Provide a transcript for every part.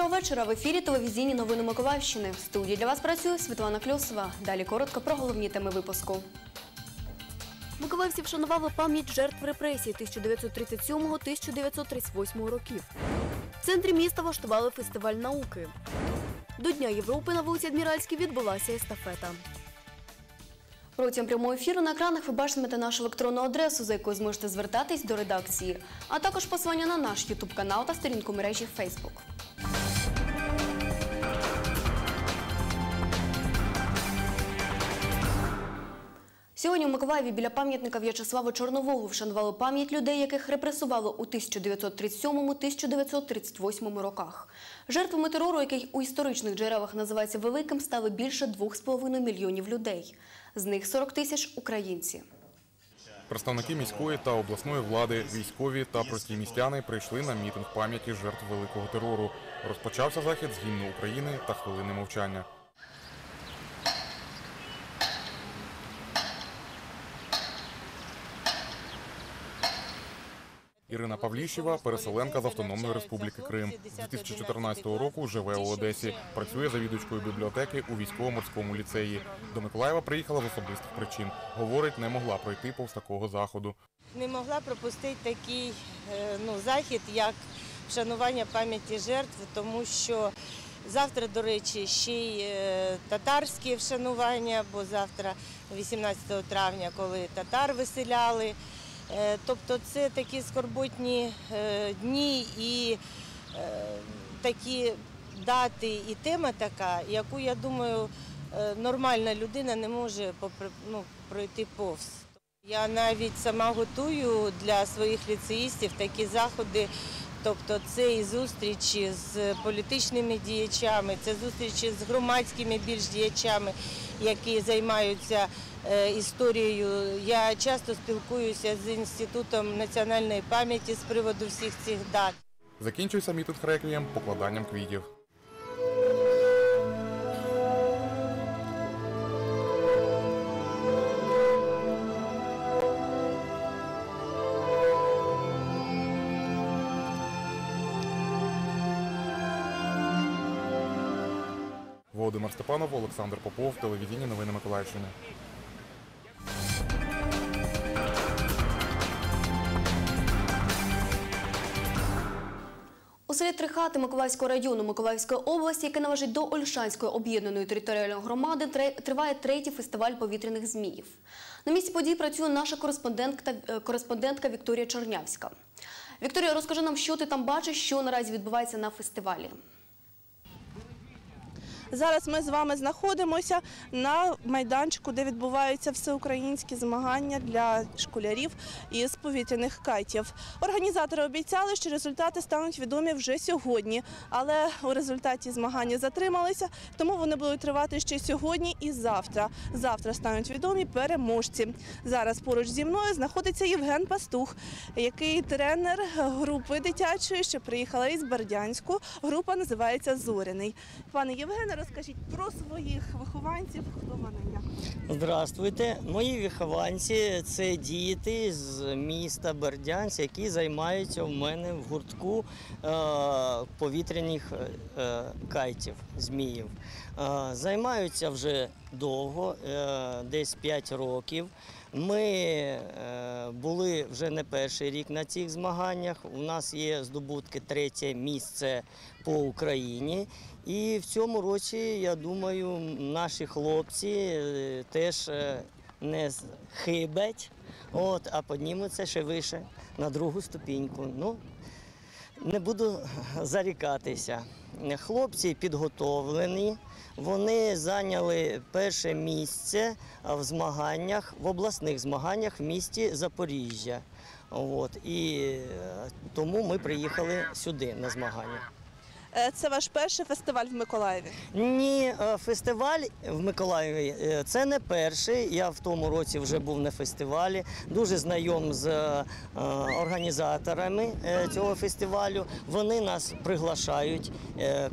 Доброго вечора. В ефірі телевізійні новини Миколаївщини. В студії для вас працює Світлана Кльосова. Далі коротко про головні теми випуску. Миколаївці вшанували пам'ять жертв репресій 1937-1938 років. В центрі міста влаштували фестиваль науки. До Дня Європи на вулиці Адміральській відбулася естафета. Протягом прямого ефіру на екранах ви бачитимете нашу електронну адресу, за якою зможете звертатись до редакції, а також посилання на наш ютуб канал та сторінку мережі Facebook. Сьогодні у Миколаєві біля пам'ятника В'ячеславу Чорноволу вшанували пам'ять людей, яких репресували у 1937-1938 роках. Жертвами терору, який у історичних джерелах називається великим, стали більше 2,5 мільйонів людей. З них 40 тисяч – українці. Представники міської та обласної влади, військові та прості містяни прийшли на мітинг пам'яті жертв великого терору. Розпочався захід з гімну України та хвилини мовчання. Ірина Павліщева, переселенка з Автономної Республіки Крим. З 2014 року живе у Одесі. Працює завідувачкою бібліотеки у військово-морському ліцеї. До Миколаєва приїхала з особистих причин. Говорить, не могла пройти повз такого заходу. не могла пропустити такий е, ну, захід, як вшанування пам'яті жертв, тому що завтра, до речі, ще й е, татарське вшанування, бо завтра, 18 травня, коли татар виселяли. Е, Тобто це такі скорботні е, дні і е, такі дати і тема така, яку, я думаю, нормальна людина не може ну, пройти повз. Я навіть сама готую для своїх ліцеїстів такі заходи. Тобто це і зустрічі з політичними діячами, це зустрічі з громадськими більш діячами, які займаються е, історією. Я часто спілкуюся з інститутом національної пам'яті з приводу всіх цих дат. Закінчується мітинг реквієм покладанням квітів. Володимир Степанов, Олександр Попов, телевізійні новини Миколаївщини. У селі Трихати Миколаївського району Миколаївської області, яке належить до Ольшанської об'єднаної територіальної громади, триває третій фестиваль повітряних зміїв. На місці подій працює наша кореспондентка, е, кореспондентка Вікторія Чернявська. Вікторія, розкажи нам, що ти там бачиш, що наразі відбувається на фестивалі. Зараз ми з вами знаходимося на майданчику, де відбуваються всеукраїнські змагання для школярів із повітряних кайтів. Організатори обіцяли, що результати стануть відомі вже сьогодні, але у результаті змагання затрималися, тому вони будуть тривати ще сьогодні і завтра. Завтра стануть відомі переможці. Зараз поруч зі мною знаходиться Євген Пастух, який тренер групи дитячої, що приїхала із Бердянську. Група називається Зоряний. Пане Євгене, розкажіть про своїх вихованців, хто вони як. Здравствуйте, мої вихованці це діти з міста Бердянськ, які займаються в мене в гуртку е, повітряних е, кайтів, зміїв. Е, займаються вже довго, е, десь 5 років. Ми е, були вже не перший рік на цих змаганнях. У нас є здобутки третє місце по Україні. І в цьому році, я думаю, наші хлопці е, теж е, не хибать, от, а піднімуться ще вище на другу ступіньку. Ну, не буду зарікатися. Хлопці підготовлені. Вони зайняли перше місце в змаганнях, в обласних змаганнях в місті Запоріжжя. От, і е, тому ми приїхали сюди на змагання. Е, Це ваш перший фестиваль в Миколаєві. Ні, е, фестиваль в Миколаєві е, це не перший. Я в тому році вже був на фестивалі. Дуже знайом з організаторами цього фестивалю. Вони нас приглашають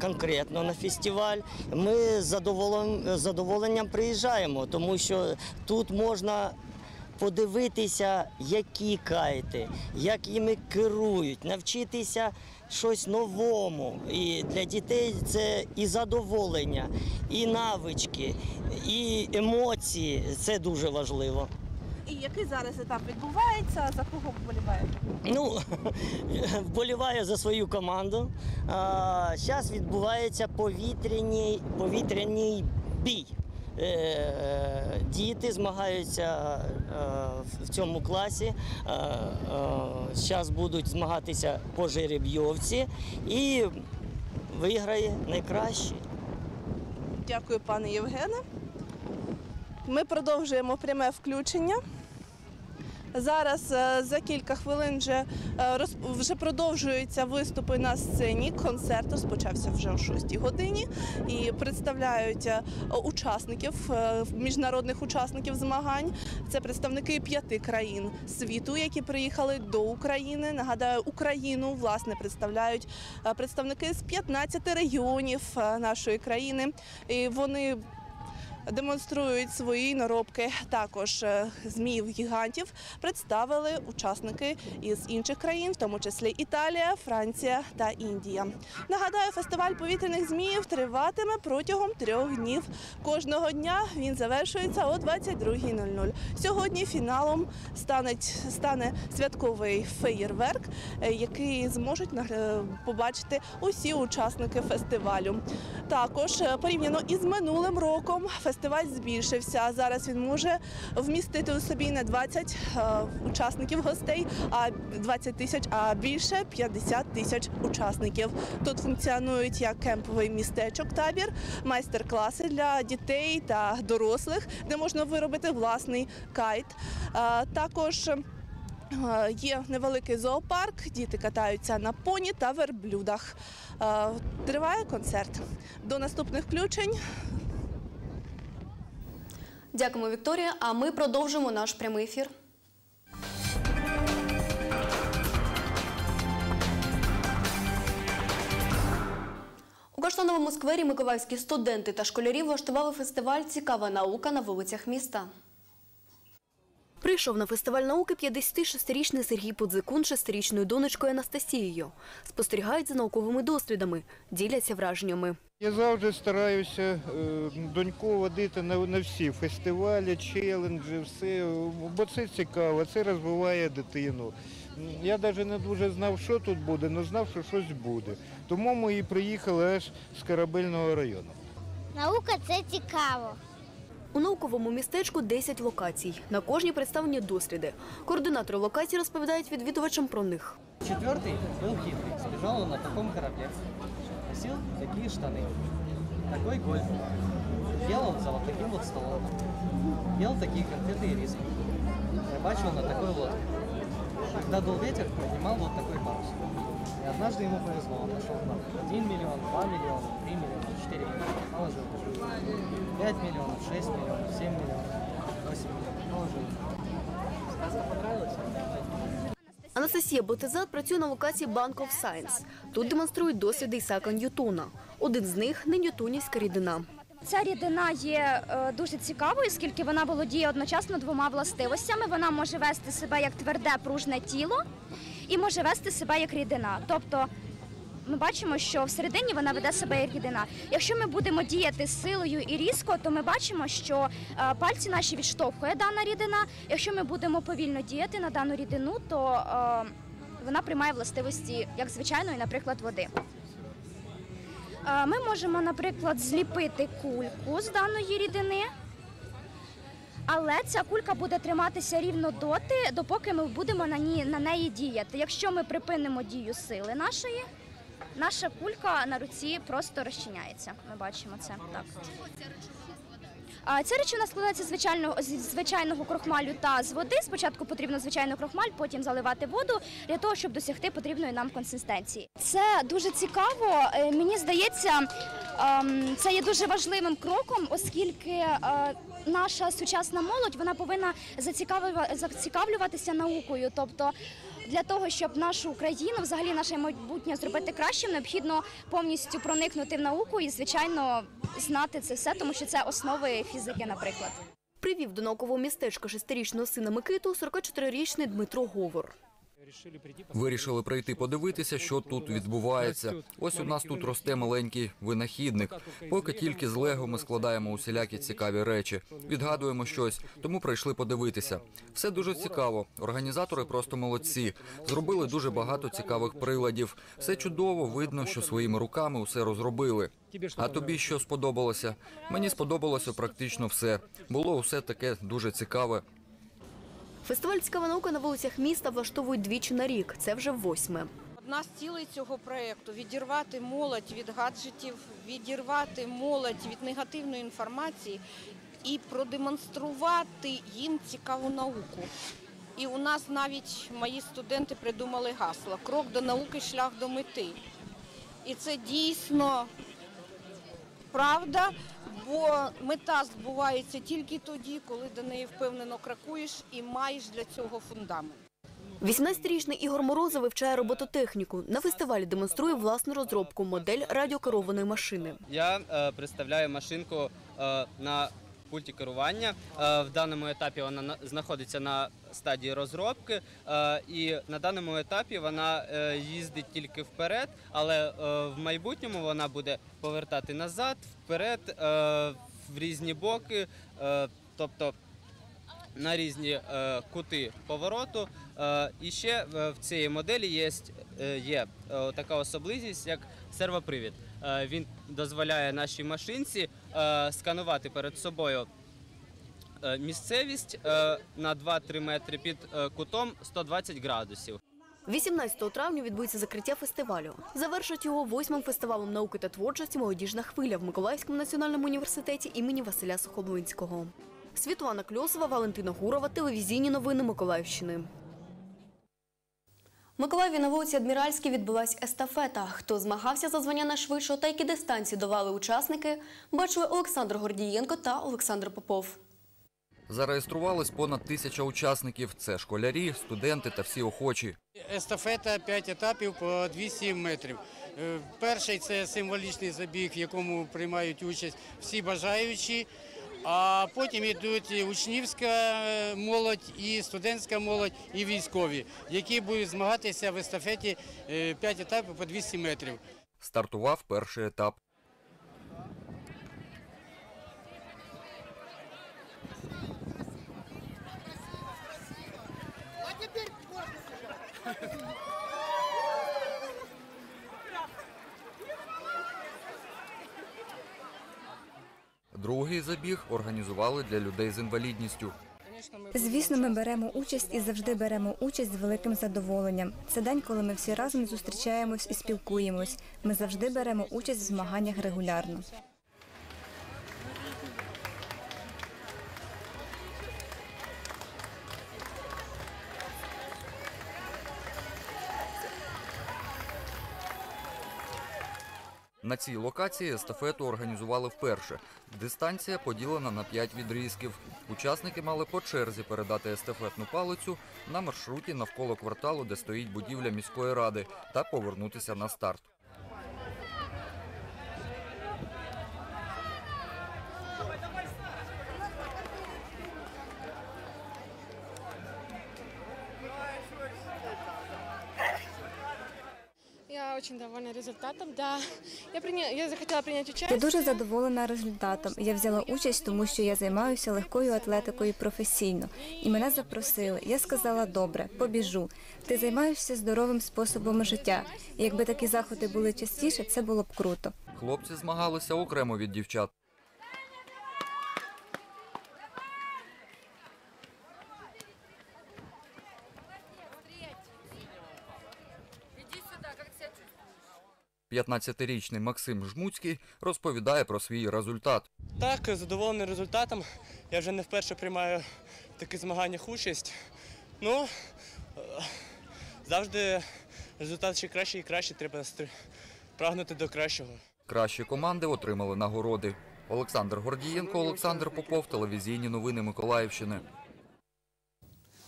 конкретно на фестиваль. Ми з задоволенням приїжджаємо, тому що тут можна подивитися, які кайти, як іми керують, навчитися щось новому. І для дітей це і задоволення, і навички, і емоції. Це дуже важливо. І який зараз етап відбувається? За кого вболіваєте? Ну, вболіваю за свою команду. А, Зараз відбувається повітряний, повітряний бій. Е, Діти змагаються е, в цьому класі. Зараз будуть змагатися по жеребйовці і виграє найкращий. Дякую, пане Євгене. Ми продовжуємо пряме включення. Зараз е, за кілька хвилин вже, е, вже продовжуються виступи на сцені. Концерт розпочався вже о 6 годині і представляють е, учасників, міжнародних учасників змагань. Це представники п'яти країн світу, які приїхали до України. Нагадаю, Україну власне представляють представники з 15 регіонів нашої країни. І вони демонструють свої наробки. Також е, зміїв гігантів представили учасники із інших країн, в тому числі Італія, Франція та Індія. Нагадаю, фестиваль повітряних зміїв триватиме протягом трьох днів. Кожного дня він завершується о 22.00. Сьогодні фіналом стане, стане святковий феєрверк, е, який зможуть побачити усі учасники фестивалю. Також е, порівняно із минулим роком фестиваль збільшився. Зараз він може вмістити у собі не 20 е, учасників гостей, а 20 тисяч, а більше 50 тисяч учасників. Тут функціонують як кемповий містечок, табір, майстер-класи для дітей та дорослих, де можна виробити власний кайт. Е, Також е, Є невеликий зоопарк, діти катаються на поні та верблюдах. Триває концерт. До наступних включень. Дякуємо, Вікторія. А ми продовжимо наш прямий ефір. У Каштановому сквері миколаївські студенти та школярі влаштували фестиваль Цікава наука на вулицях міста. Прийшов на фестиваль науки 56-річний Сергій Пудзикун з 6-річною донечкою Анастасією. Спостерігають за науковими дослідами, діляться враженнями. Я завжди стараюся е, доньку водити на всі фестивалі, челенджі, все, бо це цікаво, це розвиває дитину. Я навіть не дуже знав, що тут буде, але знав, що щось буде. Тому ми і приїхали аж з корабельного району. Наука це цікаво. У науковому містечку 10 локацій. На кожній представлені досліди. Координатори локацій розповідають відвідувачам про них. Четвертый был хитрый. Сбежал он на таком корабле. Носил такие штаны. Такой гольф. Ел он за вот таким вот столом. Ел такие конфеты и риски. Рыбачил на такой лодке. Когда дул ветер, поднимал вот такой парус. И однажды ему повезло. Он нашел там 1 миллион, 2 миллиона, 3 миллиона, 4 миллиона. Положил. 5 миллионов, 6 миллионов, 7 миллионов, 8 миллионов. Положил. Сказка понравилась? Анастасія Ботезат працює на локації Bank of Science. Тут демонструють досліди Ісака Ньютона. Один з них не ньютонівська рідина. Ця рідина є е, дуже цікавою, оскільки вона володіє одночасно двома властивостями. Вона може вести себе як тверде пружне тіло і може вести себе як рідина. Тобто ми бачимо, що всередині вона веде себе як рідина. Якщо ми будемо діяти силою і різко, то ми бачимо, що е, пальці наші відштовхує дана рідина. Якщо ми будемо повільно діяти на дану рідину, то е, вона приймає властивості як звичайної, наприклад, води. Е, Ми можемо, наприклад, зліпити кульку з даної рідини, але ця кулька буде триматися рівно доти, допоки ми будемо на, ній, на неї діяти. Якщо ми припинимо дію сили нашої, наша кулька на руці просто розчиняється. Ми бачимо це так. А Ця речовина складається звичайного, з звичайного крохмалю та з води. Спочатку потрібно звичайний крохмаль, потім заливати воду для того, щоб досягти потрібної нам консистенції. Це дуже цікаво. Е, Мені здається, це є дуже важливим кроком, оскільки е, наша сучасна молодь вона повинна зацікавлюва- зацікавлюватися наукою. Тобто для того, щоб нашу Україну, взагалі наше майбутнє зробити кращим, необхідно повністю проникнути в науку і, звичайно, знати це все, тому що це основи фізики, наприклад. Привів до наукового містечка шестирічного сина Микиту 44-річний Дмитро Говор. Вирішили прийти подивитися, що тут відбувається. Ось у нас тут росте маленький винахідник. Поки тільки з лего ми складаємо усілякі цікаві речі, відгадуємо щось, тому прийшли подивитися. Все дуже цікаво. Організатори просто молодці. Зробили дуже багато цікавих приладів. Все чудово, видно, що своїми руками усе розробили. А тобі що сподобалося? Мені сподобалося практично все. Було усе таке дуже цікаве. Фестиваль «Цікава наука» на вулицях міста влаштовують двічі на рік. Це вже восьме. Одна з цілей цього проєкту – відірвати молодь від гаджетів, відірвати молодь від негативної інформації і продемонструвати їм цікаву науку. І у нас навіть мої студенти придумали гасло «Крок до науки, шлях до мети». І це дійсно правда, бо мета збувається тільки тоді, коли до неї впевнено крокуєш і маєш для цього фундамент. 18-річний Ігор Морозов вивчає робототехніку. На фестивалі демонструє власну розробку – модель радіокерованої машини. Я е, представляю машинку е, на пульті керування. Е, в даному етапі вона знаходиться на стадії розробки, е, і на даному етапі вона е, їздить тільки вперед, але в майбутньому вона буде повертати назад, вперед, в різні боки, тобто на різні кути повороту. І ще в цій моделі є, є така особливість, як сервопривід. Він дозволяє нашій машинці сканувати перед собою е, місцевість е, на 2-3 метри під е, кутом 120 градусів. 18 травня відбудеться закриття фестивалю. Завершить його восьмим фестивалем науки та творчості «Молодіжна хвиля» в Миколаївському національному університеті імені Василя Сухомлинського. Світлана Кльосова, Валентина Гурова, телевізійні новини Миколаївщини. В Миколаєві на вулиці Адміральській відбулась естафета. Хто змагався за звання найшвидшого та які дистанції давали учасники, бачили Олександр Гордієнко та Олександр Попов. Зареєструвались понад тисяча учасників. Це школярі, студенти та всі охочі. Естафета 5 етапів по 200 метрів. Е, Перший це символічний забіг, в якому приймають участь всі бажаючі. А потім йдуть і учнівська е, молодь, і студентська молодь, і військові, які будуть змагатися в естафеті 5 етапів по 200 метрів. Стартував перший етап. Другий забіг організували для людей з інвалідністю. Звісно, ми беремо участь і завжди беремо участь з великим задоволенням. Це день, коли ми всі разом зустрічаємось і спілкуємось. Ми завжди беремо участь в змаганнях регулярно. На цій локації естафету організували вперше. Дистанція поділена на 5 відрізків. Учасники мали по черзі передати естафетну палицю на маршруті навколо кварталу, де стоїть будівля міської ради, та повернутися на старт. Я очень довольна результатом. Да, я приня... я захотіла прийняти участь. Я дуже задоволена результатом. Я взяла участь, тому що я займаюся легкою атлетикою професійно. І мене запросили. Я сказала, добре, побіжу. Ти займаєшся здоровим способом життя. І якби такі заходи були частіше, це було б круто. Хлопці змагалися окремо від дівчат. 15-річний Максим Жмуцький розповідає про свій результат. Так, задоволений результатом. Я вже не вперше приймаю в таких змаганнях участь. Ну, е, завжди результат ще краще і краще, треба прагнути до кращого. Кращі команди отримали нагороди. Олександр Гордієнко, Олександр Попов, телевізійні новини Миколаївщини.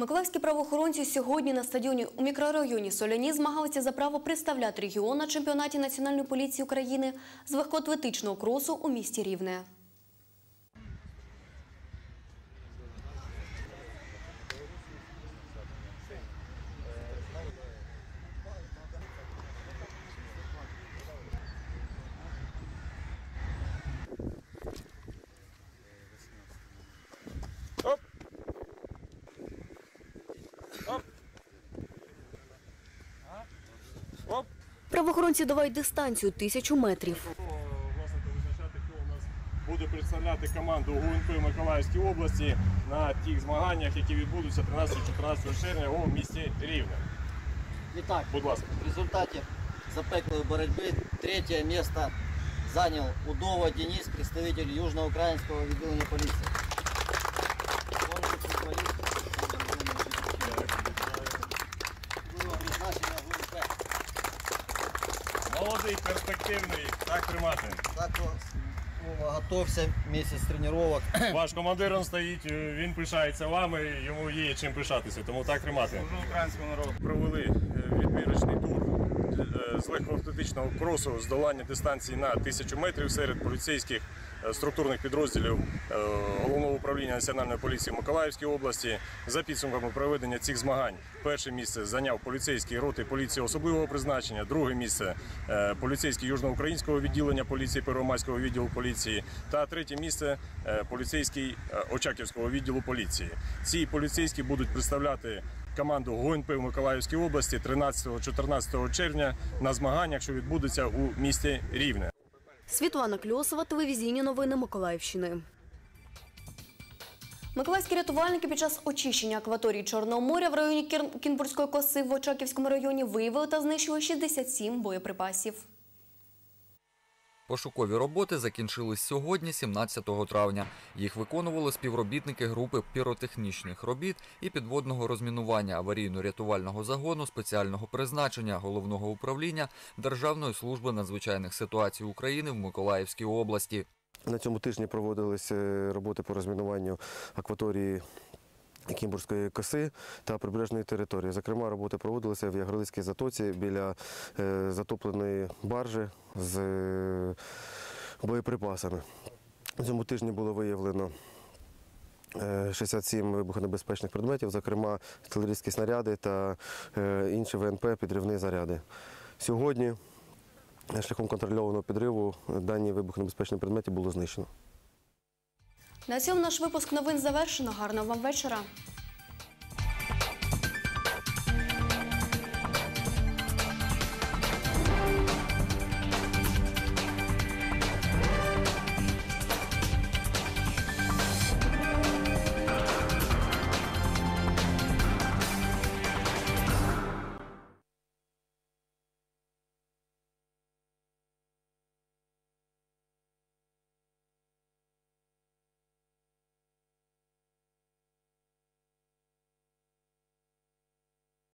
Миколаївські правоохоронці сьогодні на стадіоні у мікрорайоні Соляні змагалися за право представляти регіон на чемпіонаті Національної поліції України з легкоатлетичного кросу у місті Рівне. Правоохоронці давають дистанцію тисячу метрів. буде представляти команду ГУНП Миколаївській області на тих змаганнях, які відбудуться 13-14 червня у місті Рівне. Итак, Будь ласка. в результате запеклой борьбы третье место занял Удова Денис, представитель Южноукраинского відділення полиции. Молодий, перспективний, так тримати. Так ну, місяць тренувок. Ваш командир он стоїть, е, він пишається вами, йому є чим пишатися, тому так тримати. Українському народу. Провели е, відмірочний тур е, з легкоатлетичного кросу здолання дистанції на тисячу метрів серед поліцейських структурних підрозділів е, Головного управління Національної поліції в Миколаївській області. За підсумками проведення цих змагань перше місце зайняв поліцейський роти поліції особливого призначення, друге місце е, поліцейський южноукраїнського відділення поліції Первомайського відділу поліції та третє місце е, поліцейський е, Очаківського відділу поліції. Ці поліцейські будуть представляти команду ГУНП в Миколаївській області 13-14 червня на змаганнях, що відбудуться у місті Рівне. Світлана Кльосова, телевізійні новини Миколаївщини. Миколаївські рятувальники під час очищення акваторії Чорного моря в районі Кінбурзької коси в Очаківському районі виявили та знищили 67 боєприпасів. Пошукові роботи закінчились сьогодні, 17 травня. Їх виконували співробітники групи піротехнічних робіт і підводного розмінування аварійно-рятувального загону спеціального призначення головного управління Державної служби надзвичайних ситуацій України в Миколаївській області. На цьому тижні проводились е, роботи по розмінуванню акваторії Кімбурської коси та прибережної території. Зокрема, роботи проводилися в Ягорлицькій затоці біля е, затопленої баржі з е, боєприпасами. Цьому тижні було виявлено е, 67 вибухонебезпечних предметів, зокрема артилерійські снаряди та е, інші ВНП підривні заряди. Сьогодні е, шляхом контрольованого підриву дані вибухонебезпечні предмети було знищено. На цьому наш випуск новин завершено. Гарного вам вечора.